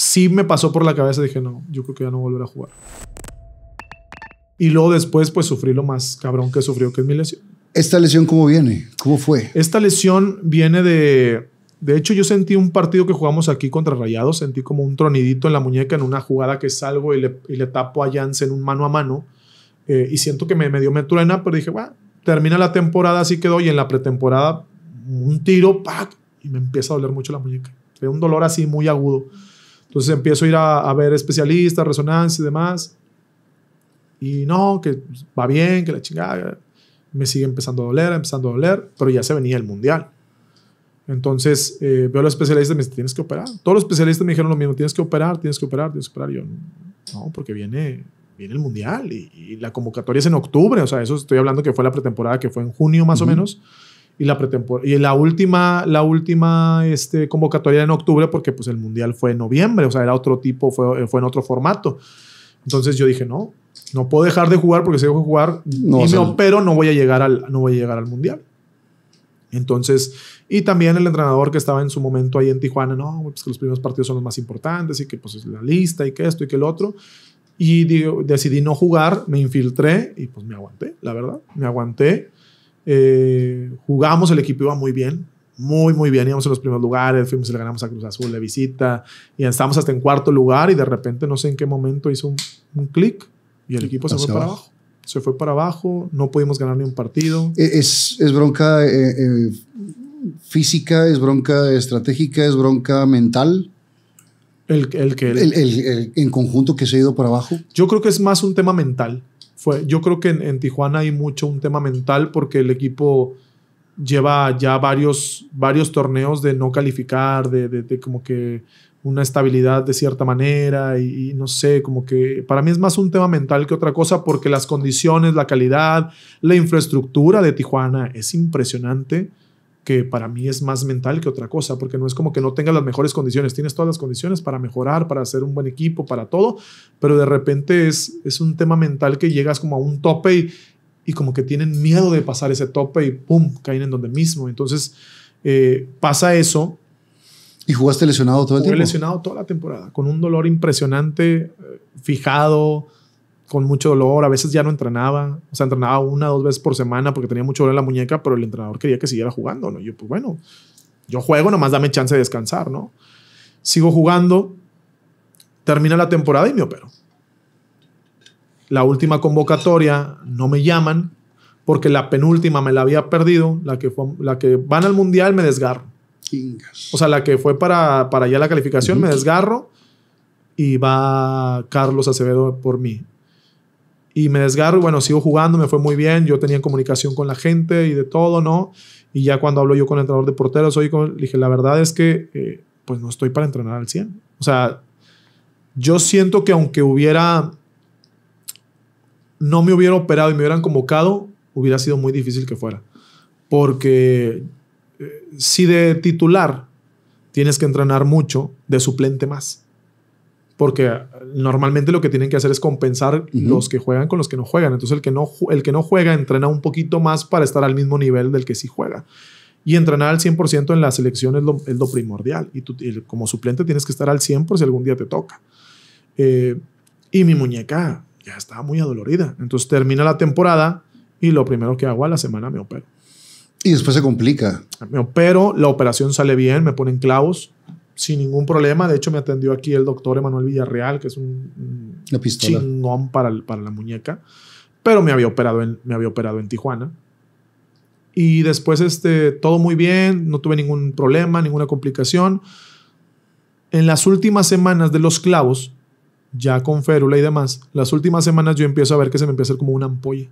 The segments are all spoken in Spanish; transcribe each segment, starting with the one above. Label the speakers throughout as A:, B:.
A: sí me pasó por la cabeza, dije, no, yo creo que ya no volveré a jugar. Y luego después, pues sufrí lo más cabrón que sufrió, que es mi lesión.
B: ¿Esta lesión cómo viene? ¿Cómo fue?
A: Esta lesión viene de... De hecho, yo sentí un partido que jugamos aquí contra Rayados, sentí como un tronidito en la muñeca en una jugada que salgo y le, y le tapo a Jansen un mano a mano. eh, y siento que me, me dio metruena, pero dije, bueno, termina la temporada, así quedó. Y en la pretemporada, un tiro, ¡pac! Y me empieza a doler mucho la muñeca. Fue un dolor así muy agudo. Entonces empiezo a ir a, a ver especialistas, resonancia y demás. Y no, que va bien, que la chingada. Me sigue empezando a doler, empezando a doler, pero ya se venía el mundial. Entonces eh, veo a los especialistas y me dicen, tienes que operar. Todos los especialistas me dijeron lo mismo, tienes que operar, tienes que operar, tienes que operar. Y yo, no, porque viene, viene el mundial y, y la convocatoria es en octubre. O sea, eso estoy hablando que fue la pretemporada, que fue en junio más o menos. Y la, pretempor- y la última, la última este, convocatoria en octubre, porque pues el mundial fue en noviembre, o sea, era otro tipo, fue, fue en otro formato. Entonces yo dije, no, no puedo dejar de jugar porque si dejo de jugar
B: No
A: y me opero, no voy a llegar al, no voy a llegar al mundial. Entonces, y también el entrenador que estaba en su momento ahí en Tijuana, no, pues que los primeros partidos son los más importantes y que pues es la lista y que esto y que el otro. Y digo, decidí no jugar, me infiltré y pues me aguanté, la verdad, me aguanté. Eh, jugamos, el equipo iba muy bien, muy, muy bien. Íbamos en los primeros lugares, fuimos y le ganamos a Cruz Azul de visita y estábamos hasta en cuarto lugar y de repente no sé en qué momento hizo un, un clic y el equipo se fue para
B: abajo.
A: Se fue para abajo, no pudimos ganar ni un partido.
B: ¿E- ¿Es, es bronca eh, eh, física? ¿Es bronca estratégica? ¿Es bronca mental?
A: El, el que
B: El, el- el- en conjunto que se ha ido para abajo.
A: Yo creo que es más un tema mental. Fue, yo creo que en, en Tijuana hay mucho un tema mental porque el equipo lleva ya varios, varios torneos de no calificar, de, de- como que una estabilidad de cierta manera y, y no sé, como que para mí es más un tema mental que otra cosa porque las condiciones, la calidad, la infraestructura de Tijuana es impresionante que para mí es más mental que otra cosa, porque no es como que no tengas las mejores condiciones, tienes todas las condiciones para mejorar, para hacer un buen equipo, para todo, pero de repente es, es un tema mental que llegas como a un tope y, y como que tienen miedo de pasar ese tope y ¡pum! caen en donde mismo. Entonces eh, pasa eso.
B: ¿Y jugaste lesionado todo el
A: Jugué
B: tiempo?
A: lesionado toda la temporada, con un dolor impresionante, eh, fijado, con mucho dolor. A veces ya no entrenaba, o sea, entrenaba una o dos veces por semana porque tenía mucho dolor en la muñeca, pero el entrenador quería que siguiera jugando. ¿no? Yo, pues bueno, yo juego, nomás dame chance de descansar, ¿no? Sigo jugando, termina la temporada y me opero. La última convocatoria no me llaman porque la penúltima me la había perdido, la que, fue, la que van al mundial me desgarro. O sea, la que fue para, para allá la calificación, me desgarro y va Carlos Acevedo por mí. Y me desgarro bueno, sigo jugando, me fue muy bien. Yo tenía comunicación con la gente y de todo, ¿no? Y ya cuando hablo yo con el entrenador de porteros, hoy dije, la verdad es que eh, pues no estoy para entrenar al 100. O sea, yo siento que aunque hubiera, no me hubiera operado y me hubieran convocado, hubiera sido muy difícil que fuera. Porque eh, si de titular tienes que entrenar mucho, de suplente más. Porque normalmente lo que tienen que hacer es compensar
B: Ujú.
A: los que juegan con los que no juegan. Entonces el que no, el que no juega entrena un poquito más para estar al mismo nivel del que sí juega. Y entrenar al 100% en la selección es lo, es lo primordial. Y tú y como suplente tienes que estar al 100 por si algún día te toca. Eh, y mi muñeca ya estaba muy adolorida. Entonces termina la temporada y lo primero que hago a la semana me opero.
B: Y después se complica.
A: Me opero, la operación sale bien, me ponen clavos sin ningún problema. De hecho, me atendió aquí el doctor Emanuel Villarreal, que es un, chingón para, para la muñeca. Pero me había operado en, me había operado en Tijuana. Y después este, todo muy bien, no tuve ningún problema, ninguna complicación. En las últimas semanas de los clavos, ya con férula y demás, las últimas semanas yo empiezo a ver que se me empieza a hacer como una ampolla.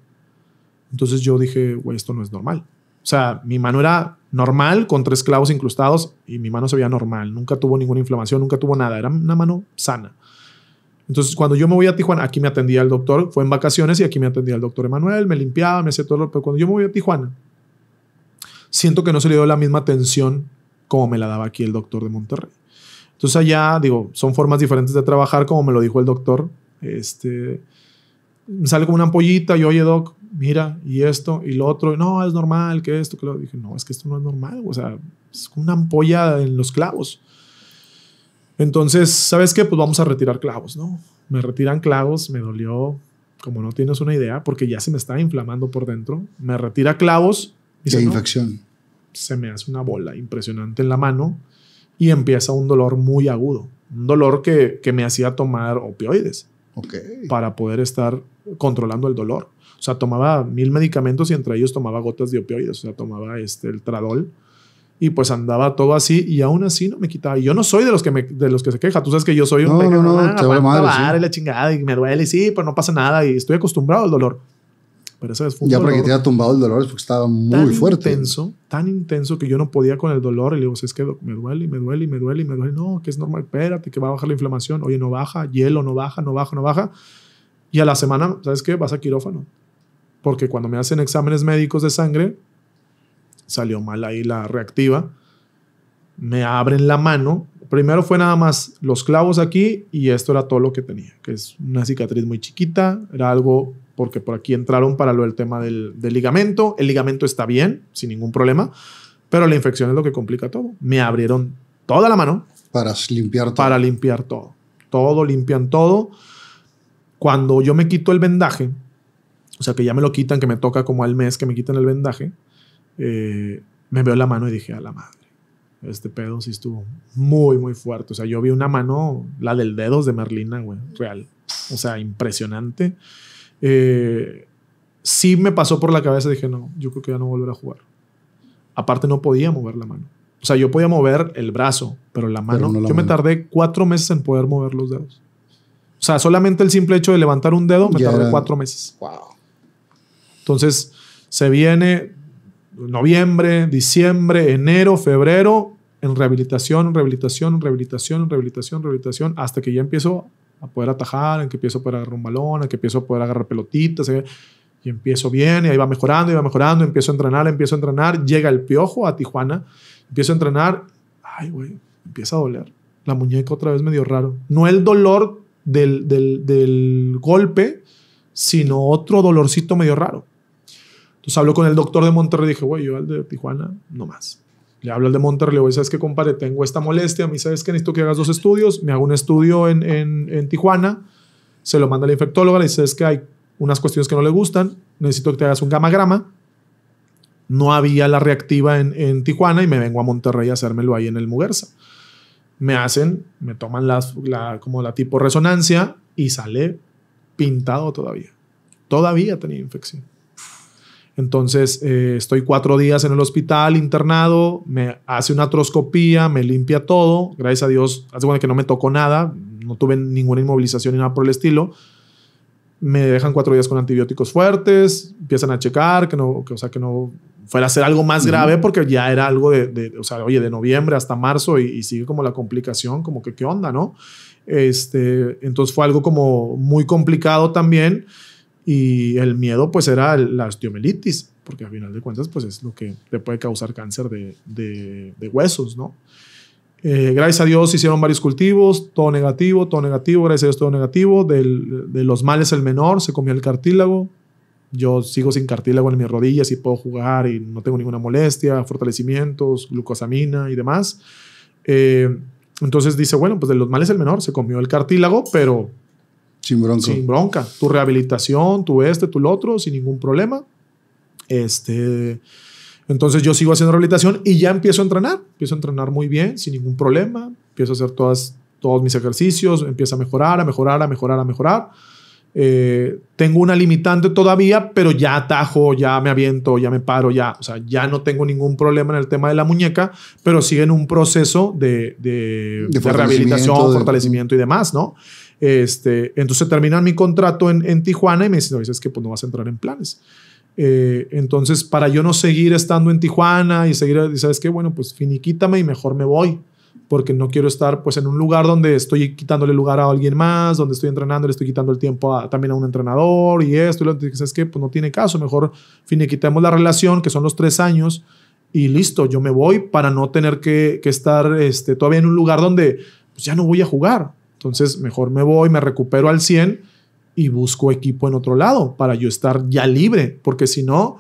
A: Entonces yo dije, güey, esto no es normal. O sea, mi mano era normal con tres clavos incrustados y mi mano se veía normal. Nunca tuvo ninguna inflamación, nunca tuvo nada. Era una mano sana. Entonces, cuando yo me voy a Tijuana, aquí me atendía el doctor, fue en vacaciones y aquí me atendía el doctor Emanuel, me limpiaba, me hacía todo lo, pero cuando yo me voy a Tijuana, siento que no se le dio la misma atención como me la daba aquí el doctor de Monterrey. Entonces allá, digo, son formas diferentes de trabajar, como me lo dijo el doctor. Este, me sale como una ampollita y oye, doc, mira, y esto, y lo otro, no, es normal, que esto, que lo dije, no, es que esto no es normal, o sea, es una ampolla en los clavos. Entonces, ¿sabes qué? Pues vamos a retirar clavos, ¿no? Me retiran clavos, me dolió, como no tienes una idea, porque ya se me estaba inflamando por dentro. Me retira clavos.
B: Y ¿Qué infección?
A: se me hace una bola impresionante en la mano y empieza un dolor muy agudo. Un dolor que, que me hacía tomar opioides
B: okay.
A: para poder estar controlando el dolor. O sea, tomaba mil medicamentos y entre ellos tomaba gotas de opioides. O sea, tomaba este, el tradol y pues andaba todo así y aún así no me quitaba. Y yo no soy de los que me, de los que se queja. Tú sabes que yo soy un
B: no, no, no,
A: te mal, la chingada y me duele y sí, pero no pasa nada y estoy acostumbrado al dolor. Pero esa vez fue
B: un Ya porque te había tumbado el dolor es porque estaba muy tan fuerte.
A: Intenso, tan intenso que yo no podía con el dolor. Y le digo, es que me duele y me duele y me duele y me duele. No, que es normal, espérate, que va a bajar la inflamación. Oye, no baja, hielo, no baja, no baja, no baja. Y a la semana, ¿sabes qué? Vas a quirófano. Porque cuando me hacen exámenes médicos de sangre, salió mal ahí la reactiva. Me abren la mano. Primero fue nada más los clavos aquí y esto era todo lo que tenía, que es una cicatriz muy chiquita, era algo porque por aquí entraron para lo del tema del, ligamento. El ligamento está bien, sin ningún problema, pero la infección es lo que complica todo. Me abrieron toda la mano.
B: Para limpiar todo.
A: Para limpiar todo. Todo, limpian todo. Cuando yo me quito el vendaje, o sea, que ya me lo quitan, que me toca como al mes que me quitan el vendaje, eh, me veo la mano y dije, a la madre. Este pedo sí estuvo muy, muy fuerte. O sea, yo vi una mano, la del dedos de Merlina, güey, real. O sea, impresionante. Eh, sí me pasó por la cabeza, dije, no, yo creo que ya no volver a jugar. Aparte no podía mover la mano. O sea, yo podía mover el brazo, pero la mano, yo me tardé cuatro meses en poder mover los dedos. O sea, solamente el simple hecho de levantar un dedo me tardé cuatro meses.
B: Wow.
A: Entonces, se viene noviembre, diciembre, enero, febrero, en rehabilitación, rehabilitación, rehabilitación, rehabilitación, rehabilitación, hasta que ya empiezo a poder atajar, en que empiezo a poder agarrar un balón, en que empiezo a poder agarrar pelotitas, eh, y empiezo bien, y ahí va mejorando, y va mejorando, empiezo a entrenar, empiezo a entrenar, llega el piojo a Tijuana, empiezo a entrenar, ay, güey, empieza a doler. La muñeca otra vez medio raro. No el dolor del, del, del golpe, sino otro dolorcito medio raro. Entonces hablo con el doctor de Monterrey y dije, güey, yo al de Tijuana, no más. Le hablo al de Monterrey, le digo, ¿sabes qué, compadre? Tengo esta molestia, a mí sabes que necesito que hagas dos estudios, me hago un estudio en, en, Tijuana, se lo manda la infectóloga, le dice, es que hay unas cuestiones que no le gustan, necesito que te hagas un gamagrama. No había la reactiva en, en Tijuana y me vengo a Monterrey a hacérmelo ahí en el Muguerza. Me hacen, me toman las, la, como la tipo resonancia y sale pintado todavía. Todavía tenía infección. Entonces eh, estoy cuatro días en el hospital internado, me hace una atroscopía, me limpia todo. Gracias a Dios, hace cuenta que no me tocó nada, no tuve ninguna inmovilización ni nada por el estilo. Me dejan cuatro días con antibióticos fuertes, empiezan a checar que no, que, o sea, que no fuera a ser algo más grave porque ya era algo de, o sea, oye, de noviembre hasta marzo y, y, sigue como la complicación, como que qué onda, ¿no? Este, entonces fue algo como muy complicado también y el miedo pues era la osteomelitis, porque al final de cuentas pues es lo que te puede causar cáncer de, de, huesos, ¿no? Eh, gracias a Dios hicieron varios cultivos, todo negativo, todo negativo, gracias a Dios todo negativo. Del, de los males el menor, se comió el cartílago. Yo sigo sin cartílago en mis rodillas y puedo jugar y no tengo ninguna molestia, fortalecimientos, glucosamina y demás. Eh, entonces dice, bueno, pues de los males el menor, se comió el cartílago, pero
B: sin bronca.
A: Sin bronca. Tu rehabilitación, tu este, tu lo otro, sin ningún problema. Este, entonces yo sigo haciendo rehabilitación y ya empiezo a entrenar. Empiezo a entrenar muy bien, sin ningún problema. Empiezo a hacer todas, todos mis ejercicios. Empiezo a mejorar, a mejorar, a mejorar, a mejorar. Eh, tengo una limitante todavía, pero ya atajo, ya me aviento, ya me paro, ya, o sea, ya no tengo ningún problema en el tema de la muñeca, pero sigue en un proceso de, de, rehabilitación, fortalecimiento y demás, ¿no? Este, entonces terminan mi contrato en, en Tijuana y me dicen, es que pues no vas a entrar en planes. Eh, entonces, para yo no seguir estando en Tijuana y seguir, ¿sabes qué? Bueno, pues finiquítame y mejor me voy, porque no quiero estar pues en un lugar donde estoy quitándole lugar a alguien más, donde estoy entrenando, le estoy quitando el tiempo también a un entrenador y esto, y lo ¿sabes qué? Pues no tiene caso, mejor finiquitemos la relación, que son los tres años, y listo, yo me voy para no tener que, que estar este, todavía en un lugar donde pues, ya no voy a jugar. Entonces, mejor me voy, me recupero al 100 y busco equipo en otro lado para yo estar ya libre, porque si no,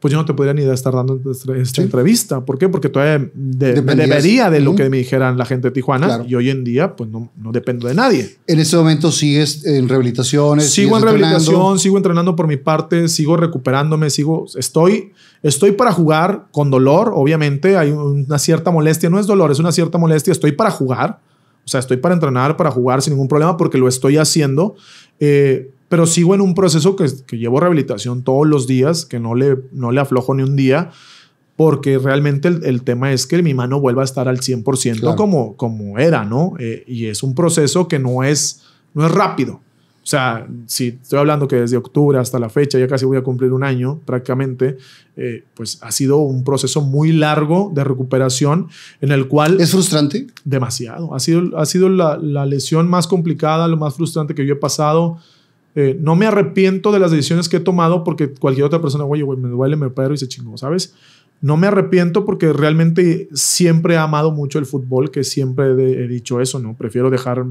A: pues yo no te podría ni estar dando esta, esta entrevista. ¿Por qué? Porque todavía de- me debería de lo que me dijeran la gente de Tijuana
B: Claro.
A: y hoy en día pues no, no dependo de nadie.
B: En este momento sigues en rehabilitaciones.
A: Sigo en
B: entrenando.
A: rehabilitación, sigo entrenando por mi parte, sigo recuperándome, sigo, estoy, estoy para jugar con dolor, obviamente, hay una cierta molestia, no es dolor, es una cierta molestia, estoy para jugar, o sea, estoy para entrenar, para jugar sin ningún problema porque lo estoy haciendo, eh, pero sigo en un proceso que, que llevo rehabilitación todos los días, que no le, no le aflojo ni un día. Porque realmente el, el tema es que mi mano vuelva a estar al 100%
B: Claro.
A: como, como era, ¿no? Eh, y es un proceso que no es, no es rápido. O sea, si estoy hablando que desde octubre hasta la fecha, ya casi voy a cumplir un año prácticamente, eh, pues ha sido un proceso muy largo de recuperación en el cual
B: ¿Es frustrante?
A: demasiado. Ha sido, ha sido la, la lesión más complicada, lo más frustrante que yo he pasado. Eh, no me arrepiento de las decisiones que he tomado porque cualquier otra persona, güey, güey, me duele, me paro y se chingó, ¿sabes? No me arrepiento porque realmente siempre he amado mucho el fútbol, que siempre he, he dicho eso, ¿no? Prefiero dejar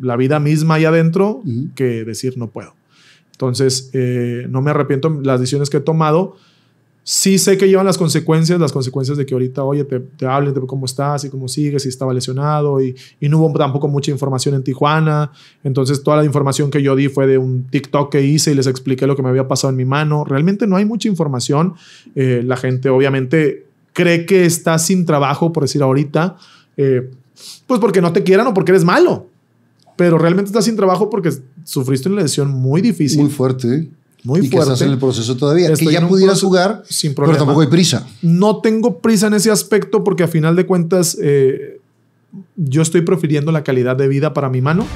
A: la vida misma ahí adentro que decir no puedo. Entonces, eh, no me arrepiento de las decisiones que he tomado. Sí sé que llevan las consecuencias, las consecuencias de que ahorita, oye, te, te hablen de cómo estás y cómo sigues, si estaba lesionado y, y no hubo tampoco mucha información en Tijuana. Entonces, toda la información que yo di fue de un TikTok que hice y les expliqué lo que me había pasado en mi mano. Realmente no hay mucha información. Eh, la gente obviamente cree que estás sin trabajo, por decir ahorita, eh, pues porque no te quieran o porque eres malo. Pero realmente estás sin trabajo porque sufriste una lesión muy difícil,
B: Muy
A: muy,
B: fuerte. y que
A: fuerte.
B: estás en el proceso todavía.
A: Estoy
B: que ya pudieras jugar,
A: sin
B: pero
A: problema.
B: tampoco hay prisa.
A: No tengo prisa en ese aspecto porque a final de cuentas eh, yo estoy prefiriendo la calidad de vida para mi mano